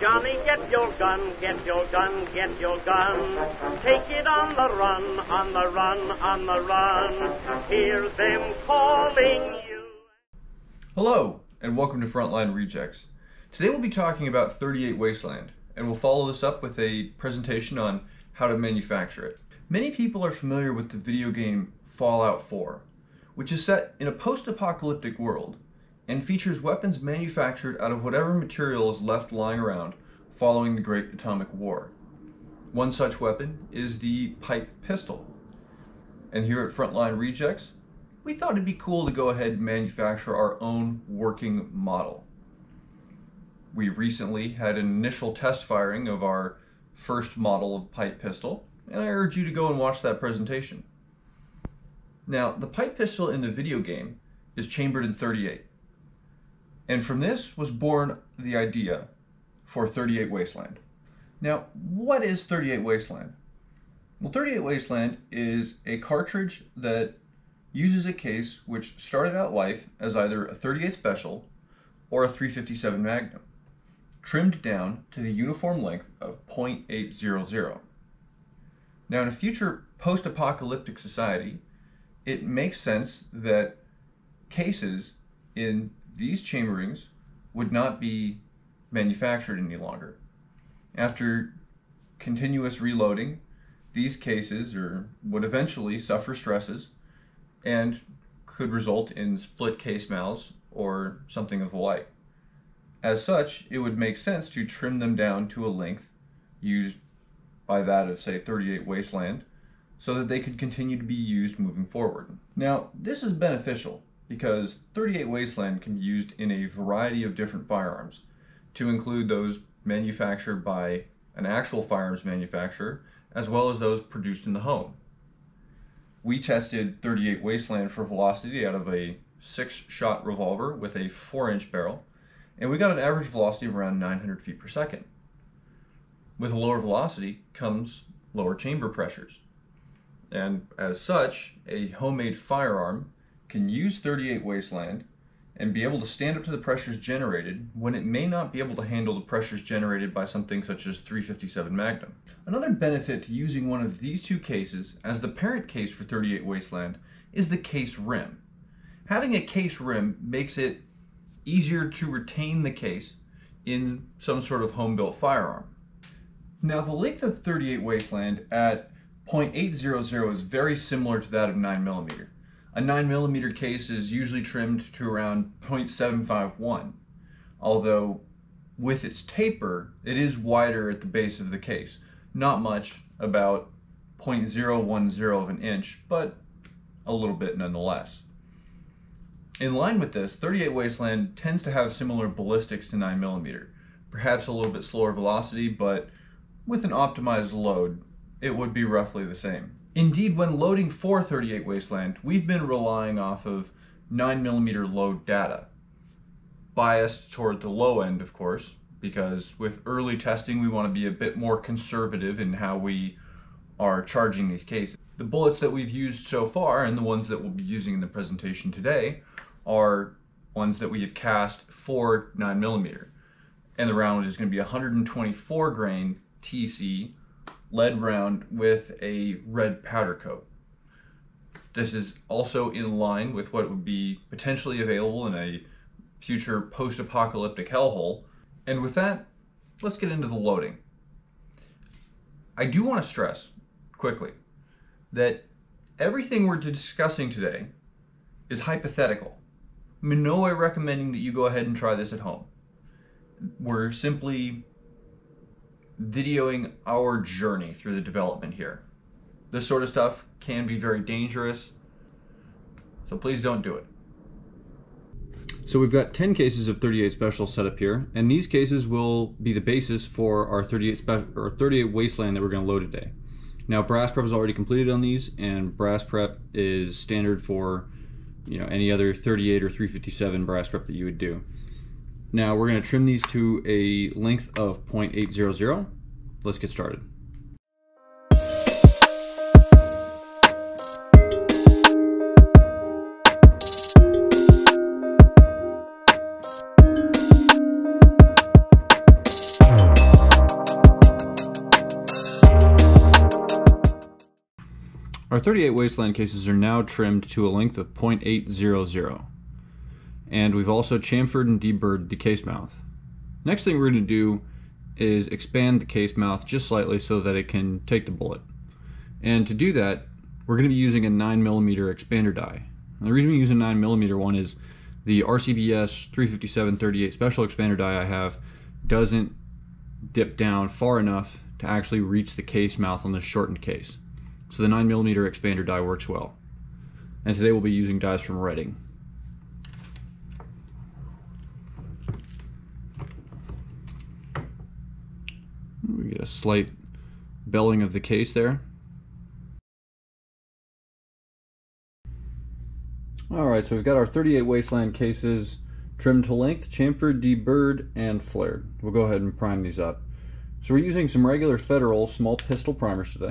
Johnny, get your gun, get your gun, get your gun. Take it on the run, on the run, on the run. Hear them calling you. Hello, and welcome to Frontline Rejects. Today we'll be talking about 38 Wasteland, and we'll follow this up with a presentation on how to manufacture it. Many people are familiar with the video game Fallout 4, which is set in a post-apocalyptic world and features weapons manufactured out of whatever material is left lying around following the Great Atomic War. One such weapon is the pipe pistol. And here at Frontline Rejects, we thought it'd be cool to go ahead and manufacture our own working model. We recently had an initial test firing of our first model of pipe pistol, and I urge you to go and watch that presentation. Now, the pipe pistol in the video game is chambered in 38. And from this was born the idea for 38 Wasteland. Now, what is 38 Wasteland? Well, 38 Wasteland is a cartridge that uses a case which started out life as either a 38 Special or a 357 Magnum, trimmed down to the uniform length of .800. Now, in a future post-apocalyptic society, it makes sense that cases in these chamberings would not be manufactured any longer. After continuous reloading, these cases or would eventually suffer stresses and could result in split case mouths or something of the like. As such, it would make sense to trim them down to a length used by that of, say, 38 Wasteland so that they could continue to be used moving forward. Now, this is beneficial because 38 Wasteland can be used in a variety of different firearms, to include those manufactured by an actual firearms manufacturer, as well as those produced in the home. We tested 38 Wasteland for velocity out of a six shot revolver with a four inch barrel, and we got an average velocity of around 900 feet per second. With a lower velocity comes lower chamber pressures. And as such, a homemade firearm can use 38 Wasteland and be able to stand up to the pressures generated when it may not be able to handle the pressures generated by something such as 357 Magnum. Another benefit to using one of these two cases as the parent case for 38 Wasteland is the case rim. Having a case rim makes it easier to retain the case in some sort of home-built firearm. Now the length of 38 Wasteland at .800 is very similar to that of 9mm. A 9mm case is usually trimmed to around 0.751, although with its taper, it is wider at the base of the case. Not much, about 0.010 of an inch, but a little bit nonetheless. In line with this, 38 Wasteland tends to have similar ballistics to 9mm, perhaps a little bit slower velocity, but with an optimized load, it would be roughly the same. Indeed, when loading for 38 Wasteland, we've been relying off of 9mm load data. Biased toward the low end, of course, because with early testing, we want to be a bit more conservative in how we are charging these cases. The bullets that we've used so far, and the ones that we'll be using in the presentation today, are ones that we have cast for 9mm. And the round is going to be 124 grain TC lead round with a red powder coat. This is also in line with what would be potentially available in a future post-apocalyptic hellhole. And with that, let's get into the loading. I do want to stress, quickly, that everything we're discussing today is hypothetical. I'm in no way recommending that you go ahead and try this at home. We're simply videoing our journey through the development here. This sort of stuff can be very dangerous, so please don't do it. So we've got 10 cases of 38 special set up here, and these cases will be the basis for our 38 special or 38 wasteland that we're going to load today. Now brass prep is already completed on these, and brass prep is standard for you know any other 38 or 357 brass prep that you would do. Now we're going to trim these to a length of 0.800. Let's get started. Our 38 wasteland cases are now trimmed to a length of 0.800 and we've also chamfered and deburred the case mouth. Next thing we're going to do is expand the case mouth just slightly so that it can take the bullet. And to do that, we're going to be using a 9mm expander die. And the reason we use a 9mm one is the RCBS 35738 special expander die I have doesn't dip down far enough to actually reach the case mouth on the shortened case. So the 9mm expander die works well. And today we'll be using dies from Redding. We get a slight belling of the case there. Alright, so we've got our 38 Wasteland cases trimmed to length, chamfered, deburred, and flared. We'll go ahead and prime these up. So we're using some regular Federal small pistol primers today.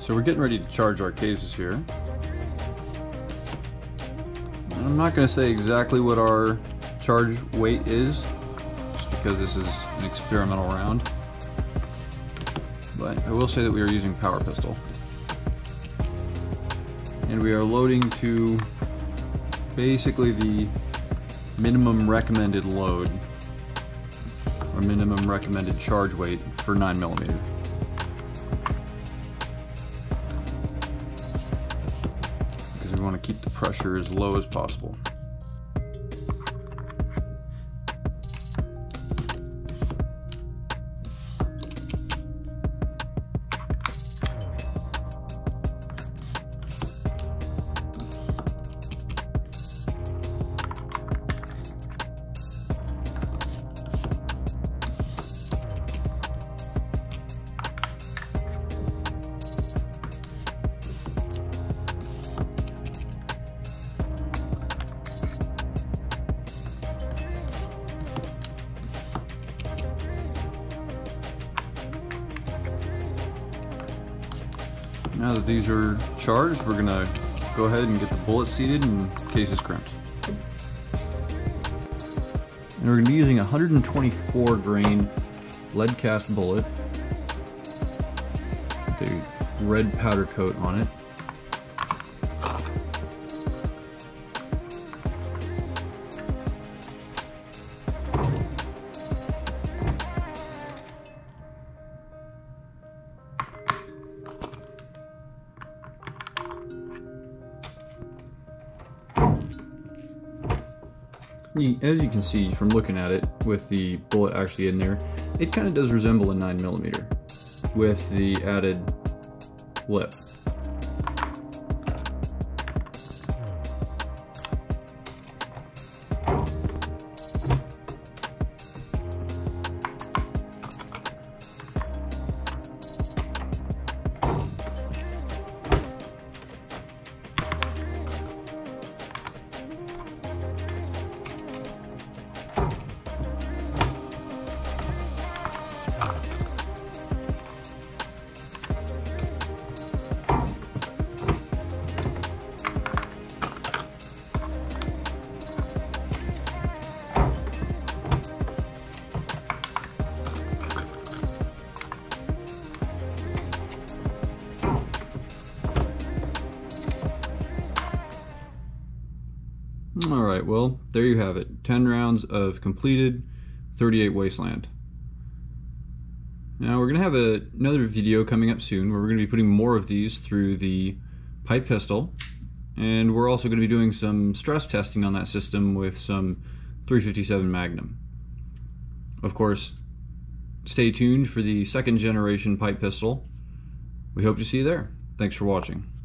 So we're getting ready to charge our cases here. I'm not going to say exactly what our charge weight is, just because this is an experimental round. But I will say that we are using power pistol. And we are loading to basically the minimum recommended load, or minimum recommended charge weight for 9 we want to keep the pressure as low as possible. Now that these are charged, we're gonna go ahead and get the bullet seated and cases crimped. And we're gonna be using a 124 grain lead cast bullet with a red powder coat on it. As you can see from looking at it with the bullet actually in there, it kind of does resemble a 9mm with the added lip. All right, well, there you have it. 10 rounds of completed 38 Wasteland. Now we're going to have a, another video coming up soon where we're going to be putting more of these through the pipe pistol. And we're also going to be doing some stress testing on that system with some 357 Magnum. Of course, stay tuned for the second generation pipe pistol We hope to see you there. Thanks for watching.